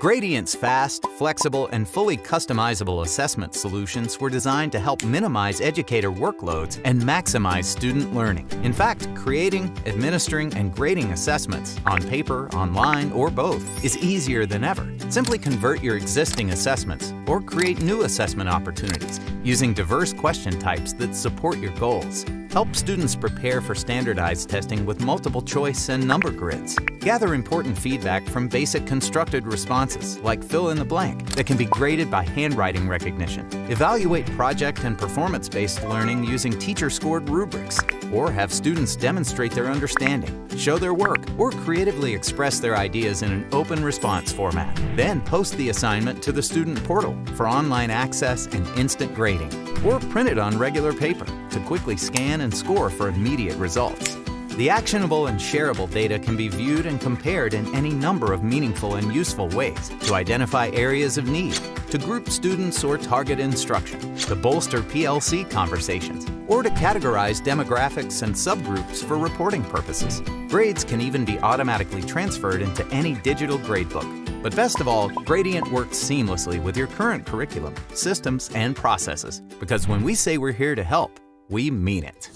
Gradient's fast, flexible, and fully customizable assessment solutions were designed to help minimize educator workloads and maximize student learning. In fact, creating, administering, and grading assessments on paper, online, or both is easier than ever. Simply convert your existing assessments or create new assessment opportunities using diverse question types that support your goals. Help students prepare for standardized testing with multiple choice and number grids. Gather important feedback from basic constructed responses, like fill in the blank, that can be graded by handwriting recognition. Evaluate project and performance based learning using teacher scored rubrics, or have students demonstrate their understanding, show their work, or creatively express their ideas in an open response format. Then post the assignment to the student portal for online access and instant grading, or print it on regular paper to quickly scan and score for immediate results. The actionable and shareable data can be viewed and compared in any number of meaningful and useful ways to identify areas of need, to group students or target instruction, to bolster PLC conversations, or to categorize demographics and subgroups for reporting purposes. Grades can even be automatically transferred into any digital gradebook. But best of all, Gradient works seamlessly with your current curriculum, systems, and processes. Because when we say we're here to help, we mean it.